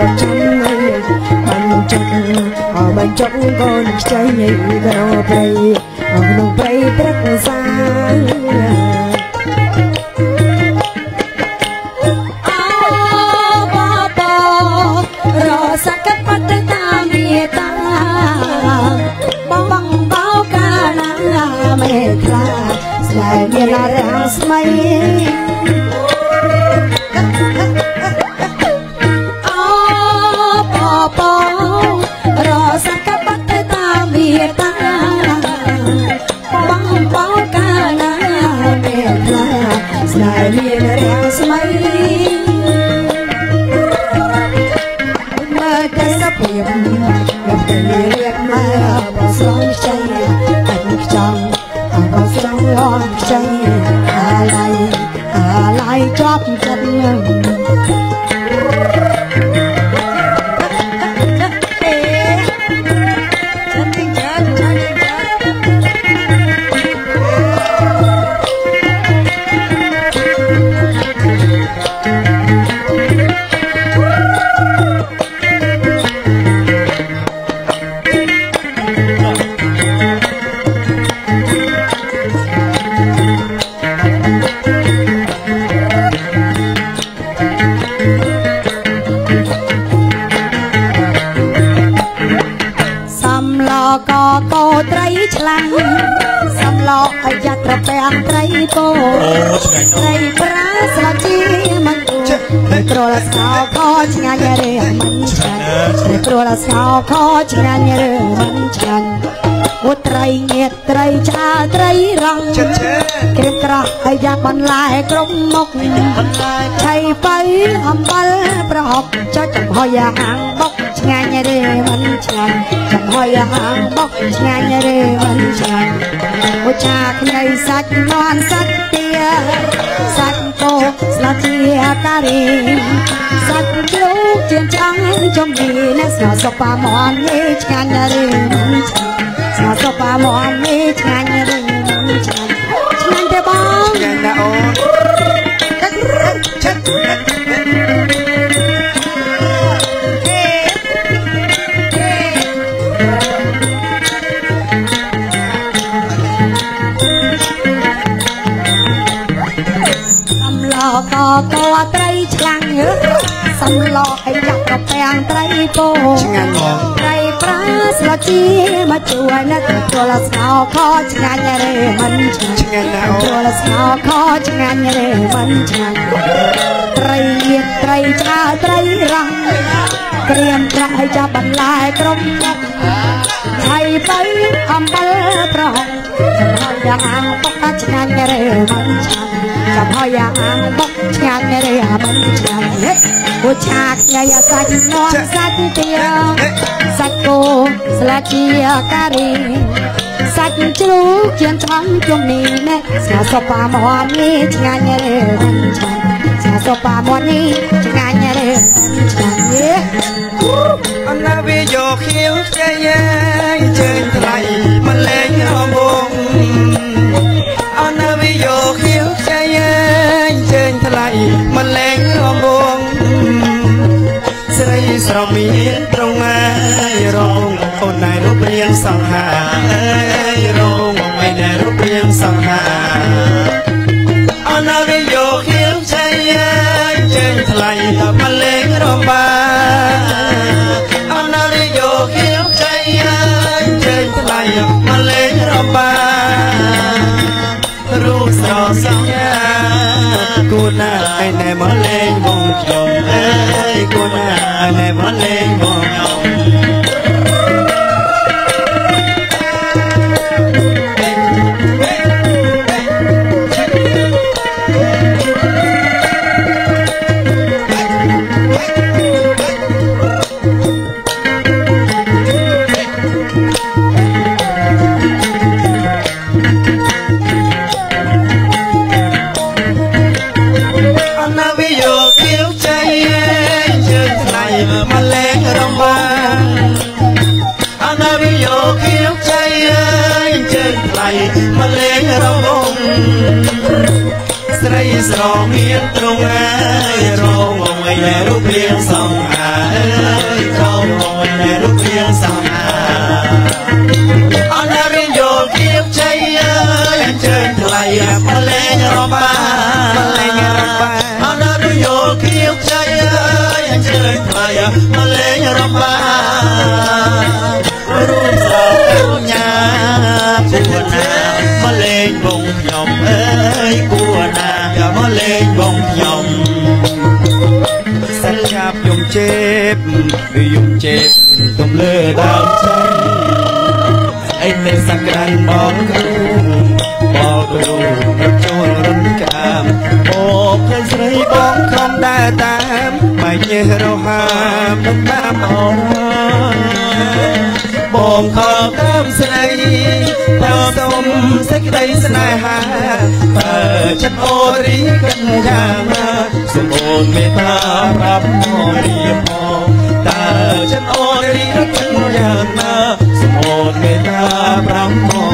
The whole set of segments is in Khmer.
រត់ចាំហើយបានចុកអមចុកកូនខ្ចីឲ្យក្រោប្រៃអស់ក្នុងប្រៃព្រឹកសាមេត្រាស្លែមានរាស្មី ស្លែមានរាំងស្មៃមើលទៅសភាពខ្ញុំទៅរៀបមកបស្រងខ្ចីអញខ្ចង់អបស្រងអងខ្ចីអាឡៃអាឡៃជាប់ចិត្តអេ ត្រីព្រោះស្កោខឆ្ងាញ់រើមិនឆ្ងាញ់អូត្រីងៀតត្រីឆ្អាលត្រីរងចិត្តឆេក្រៀមក្រោះហើយយ៉ាងបន្លែក្រុមមុខឆៃបើអំបិលប្រហុកចុចចំហុយអាហាងបុកឆ្ងាញ់ឬមិនឆ្ងាញ់ចំហុយអាហាងបុកឆ្ងាញ់ឬមិនឆ្ងាញ់អូឆាខ្ញីសាច់នន់សាច់ទាសាច់គោស្លាជាការីសាច់ជ្រូក ជៀនឆ្អឹងចំនីអ្នកស្នសុបមន់នេះឆ្ងាញ់ឬមិនឆ្ងាញ់ស្នសុបមន់នេះឆ្ងាញ់ឬមិ ឆ្លាំងសំឡឲ្យចាក់ប្រពាំងត្រីពោឆ្ងាញ់ហ្មងត្រីប្រាស្លជីមកជួយណាស់ចូលស្ងោខឆ្ងាញ់រេមិនឆ្ងាញ់ឆ្ងាញ់ណាស់អូចូលស្ងោខឆ្ងាញ់រេមិនឆ្ងាញ់ត្រីទៀតត្រីឆាត្រីរងក្រៀមប្រាក់ឲ្យចាប់បន្លែក្រុមមុខ ហើយទៅអំបិលប្រហុកចំហើយយ៉ាងអាំងបុកថាឆ្ងាញ់រេមិនឆ្ងាញ់ចំហើយយ៉ាងអាំងបុកឆ្ងាញ់រេមិនឆ្ងាញ់ហេអូឆាខ្ញីសាច់នំសាច់ទាសាច់គោស្លាជាការីសាច់ជ្រូកជាឆ្អឹងជុំនេះណែស្ងាសប៉ាមន់នេះឆ្ងាញ់រេមិនឆ្ងាញ់ស្ងាសប៉ាមន់នេះឆ្ងាញ់រេមិនឆ្ងាញ់ទេអណាវាយក ខៀវខ្ចីអើយជើញថ្លៃមកលេងរងងអណាវាយកខៀវខ្ចីអើយជើញថ្លៃមកលេងរងងស្រីស្រមមានត្រង់អើយរងអូនណែរូបរាងសង្ហាអើយរង មកលេងរងបារូបស្រស់សង្ហាគូណាឯណែមកលេងវងខ្ញុំអើយគូណាឯណែមកលេង ស្រីស្រមានត្រង់អើយរងងឯរូបរាងសំហាអើយរងងឯរូបរាងសំហា លេងបងខ្ញុំសិលយ៉ាប់ខ្ញុំជេបខ្ញុំជេបទំលើដើមឈើអីទេសក្តានបងគ្រូបងគ្រូចូលរំកាមអូភ័យស្រីបងខំដើរតាមបែកញើសរហាមតាមអូន បងខំតាមស្រីតាមសុំសេចក្តីស្នេហាបើចិត្តអូរីកិនយ៉ាងណាសូមអូនមេត្តាប្រាប់មករៀបផងតើចិត្តអូរីកិនយ៉ាងណាសូមអូនមេត្តាប្រាប់ម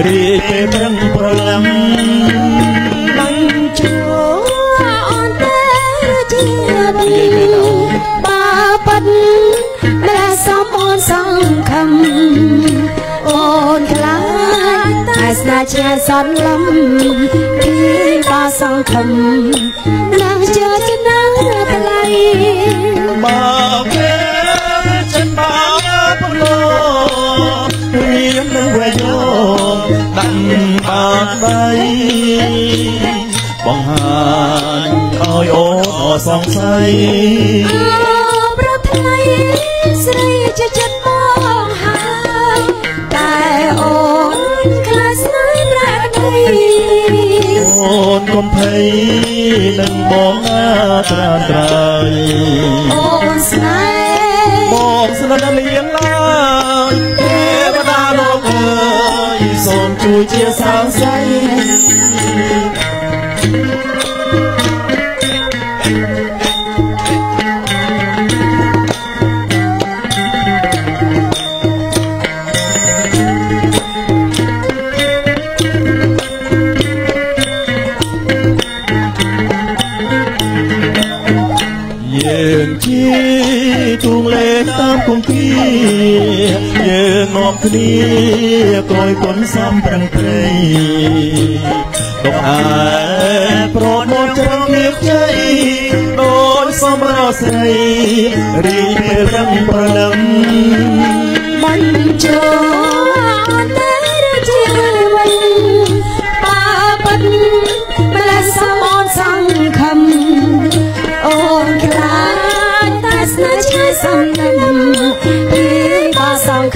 រីកពេលប្រឹងប្រឡំបាញ់ជួអនតែជាទីបាប៉ាត់ម្លេះសំអូនសង្ឃឹមអូនខ្លាចតែស្នេហ៍ឆ្ងាយសន្លំពីបាសង្ឃឹមនឹងជឿចំណាថ្លៃម សង្ស័យអោប្រថ្លៃស្រីជាចិត្តមកហើយតែអូនខ្លាចស្នេហ៍ប្រាថ្នាអូនកុំភ័យនឹងបងណាត្រានត្រៃអូនស្នេហ៍បងស្និទ្ធលៀងឡើយទេវតាលោកអើយសូមជួយជាសង្ស័យ យើងជាទូងលេងតាមគង្គាយើងនាំគ្នាកយគុណសំប្រឹងព្រៃដកអែប្រមត់ច្រងៀបជ័យដោយសំរោស្រីរីកពេលរឹងប្រលឹមមិនចូល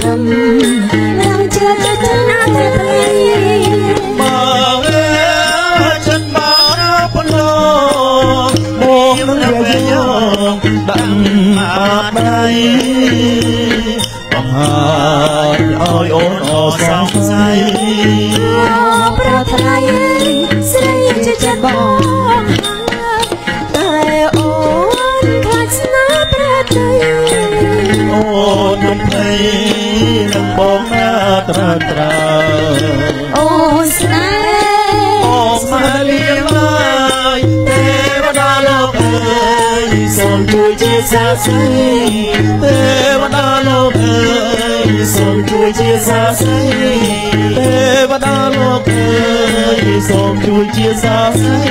ស ត្រាត្រាអូនស្នេហ៍បងមកលៀងឡើយទេវតាលោកអើយសូមជួយជាសាស្រីទេវតាលោកអើយសូមជួយជាសាស្រីទេវតាលោកអើយសូមជួយជាសាស្រី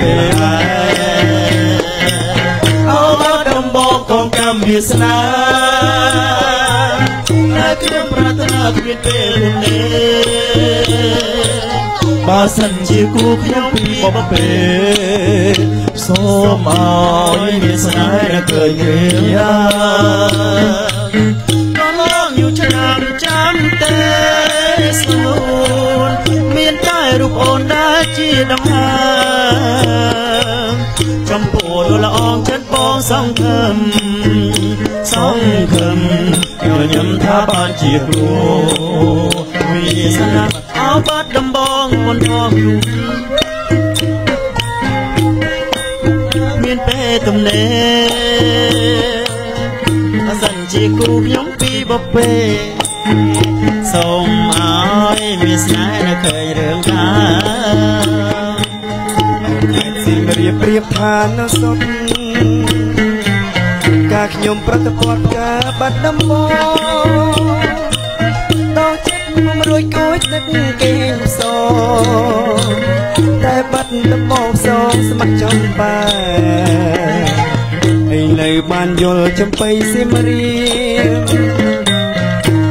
អត់មានពេលហើយអូបាត់ដំបងកងកម្មវាសនាតែខ្ញុំប្រាថ្នាគ្មានពេលនេះបើសិនជាគូខ្ញុំពីបបពេលសូមឲ្យមានស្នេហ៍ឃើញរៀងយ៉ាងក៏ឡងอยู่ឆ្នាំចាំទេស្នូនមានតែរូបអូនដែលជាដំណើរ ចំពោះល្អងចិត្តបងសង្ឃឹមសង្ឃឹមញញឹមថាបានជាគ្រូវាសនាអោបាត់ដំបងមុនផងយូរមានពេលទំនេរបើសិនជាគូខ្ញុំពីបពេសូមឲ្យមានស្នេហ៍នៅឃើញរឿងការ ស៊ីមរៀបប្រៀបថានៅសុទ្ធការខ្ញុំប្រតិបត្តិការបាត់ដំបងដល់ចិត្តខ្ញុំរួចគួចទឹកគេផ្សងតែបាត់ដំបងសងស្ម័គ្រចំបែអីនៅបានយល់ចំបៃស៊ីមរៀប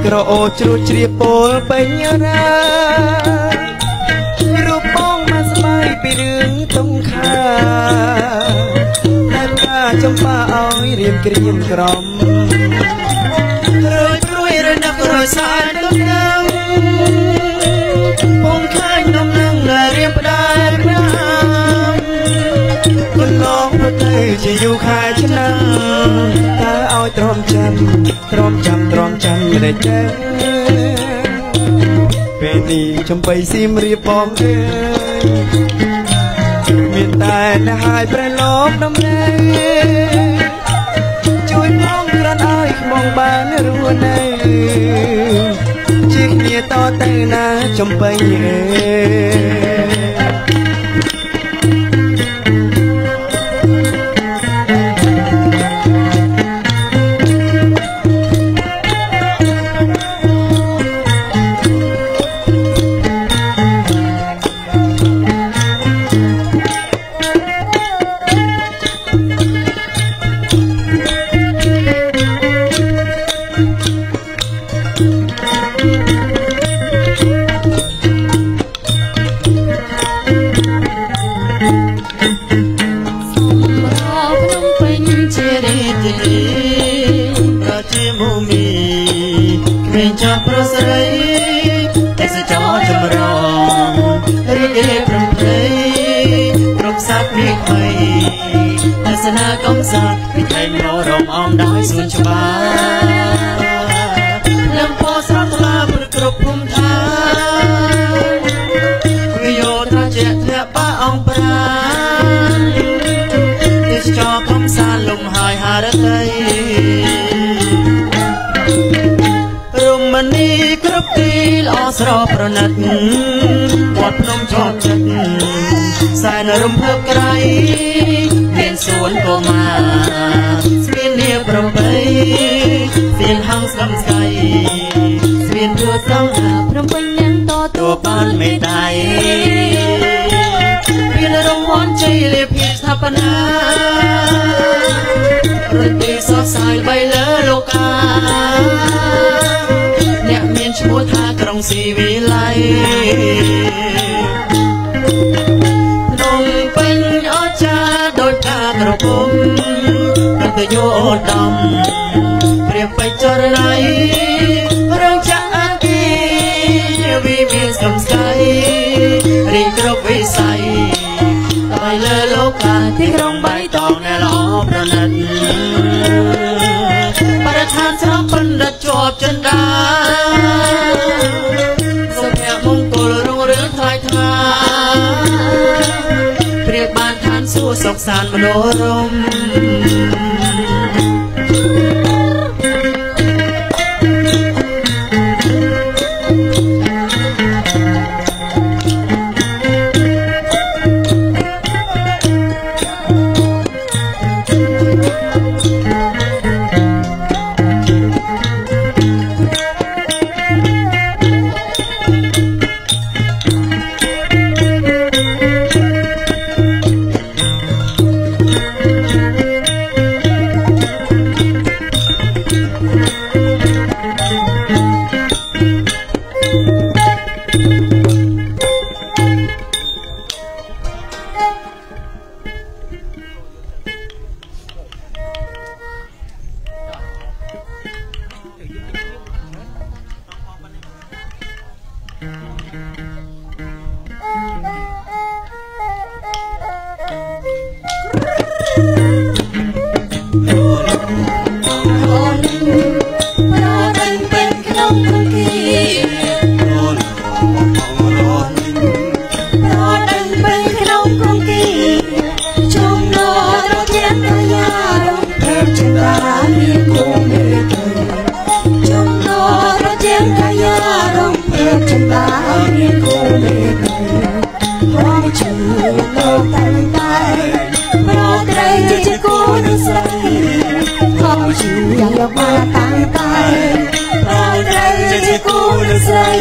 ក្រអូជ្រួតជ្រាបពោលបញ្ញារា ថាចំបាឲ្យរៀមក្រៀមក្រំរួយព្រួយរនឹករយសាយទឹកនឹងពងឃើញនំនឹងរៀមផ្ដាយប្រាំកន្លងប្រទៅជាយូរខែឆ្នាំតើឲ្យទ្រាំចាំទ្រាំចាំទ្រាំចាំមិនได้ចេះពេលនេះចំបៃស៊ីមរៀបបងទេ មានតែអ្នកហើយប្រែលោកដំណេរជួយបងក្រាន់ឲ្យខ្មងបានរស់នៅជាគ្នាតទៅណាចំបៃអើយ ដោយសួនច្បារលំពោស្រស់ថ្លាព្រឹកគ្រប់ភូមិឋានវាយោត្រជាក់ធ្លាក់បាអង្គប្រានទេសចរកំសាន្តលំហើយហារតីរមណីគ្រប់ទីល្អស្រស់ប្រណិតវត្តភ្នំជាប់ចិត្តសែនរំភើបក្រៃមានសួនកុមារស្ពាននា ប្របីស្ពានហងស្កំស្កៃស្ពានទួសងអាភ្នំពេញនឹងតទួទួបានមេដៃមានរង្វាន់ជ័យលាភីស្ថាបនារត់ទីសរសៃបីលើលោកាអ្នកមានឈ្មោះថាក្រក្រុងស៊ីវិល័យ តែទៅយោដំព្រៀបបិចរណៃរងចាក់អគីវិមានសំស្កៃរីកគ្រប់វិស័យតែលើលោកកាទីក្រុងបៃតងណែល្អប្រណិតបរិស្ថានស្រស់បណ្ឌិតជាប់ចិន្តាសុភមង្គលរុងរឿងថ្លៃថ្លាព្រៀបបានឋានសួគ៌សុខសាន្តមនោរម្យ chịu យកមកតាំងតែប្រត្រូវជាគូនឹងស្រី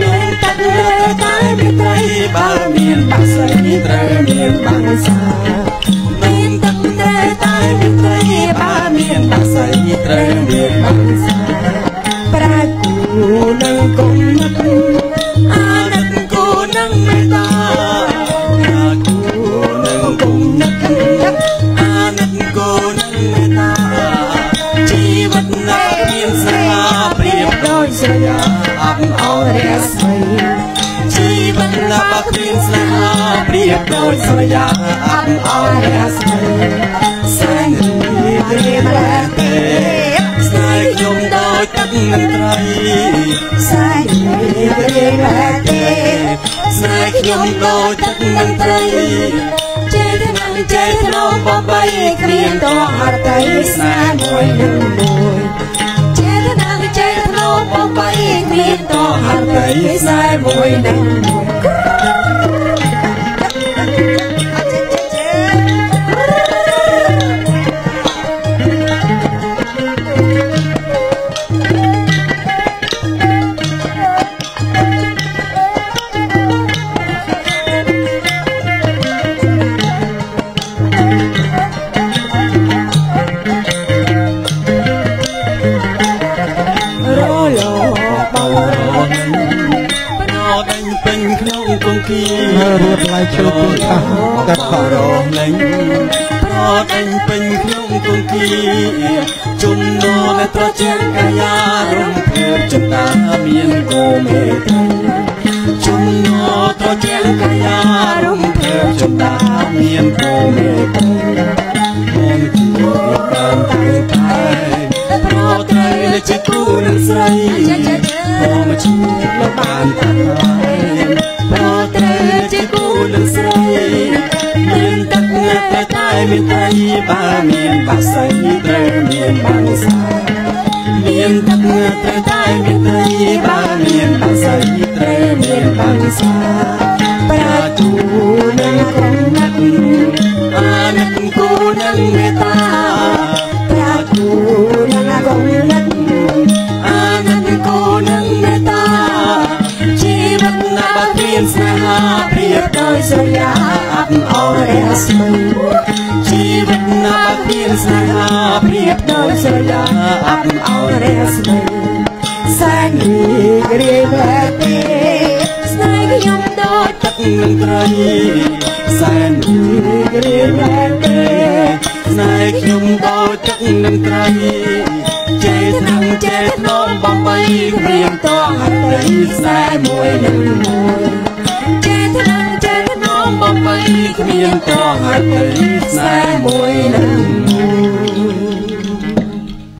មានតែតែមានត្រីបើមានបាក់ស្រីត្រូវមានបាក់សាមានតែតែមានត្រីបើមានបាក់ស្រីត្រូវមានបាក់សាប្រាគូនឹងគុំនឹក យាអបអររស្មីជីវិតណាគ្មានស្នេហាប្រៀបដូចស្រយាអបអររស្មីសែងរីករាយតែទេស្នេហ៍ខ្ញុំដូចទឹកនឹងត្រីសែងរីករាយតែទេស្នេហ៍ខ្ញុំដូចទឹកនឹងត្រីចេតនាចេតនោបបីគ្មានតអត់ទៅស្នេហ៍មួយនឹងមួយចេតនា ចេតនោបបីគ្មានតអត់ទៅស្នេហ៍មួយនឹងមួយ ចិន្តាមានគោមេត្រីមកជួបបានតែតែប្រត្រីជាគូនឹងស្រីមកជួបលោកបានតែប្រត្រីជាគូនឹងស្រីមានទឹកងាត់តែតែមានត្រីបើមានបាក់សៃត្រូវមានបាំងសាមានទឹកងាត់តែតែមានត្រីបើមានបាក់សៃត្រូវមានបាំងសា ស្នេហាព្រៀបដោយស្រយាអបអររស្មីជីវិតណាបើគ្មានស្នេហាព្រៀបដោយស្រយាអបអររស្មីសែងរីករាយបែបទេស្នេហ៍ខ្ញុំដូចទឹកនឹងត្រីសែនរីករាយបែបទេ ស្នេហ៍ខ្ញុំដូចទឹកនឹងត្រីជេរថ្នាំងជេរថ្នមបំបីគ្មានតងអតីតខ្សែមួយនឹងមួយចេះថ្នាំចេះថ្នមបំបីគ្មានតងអតីតខ្សែមួយនឹងមួយ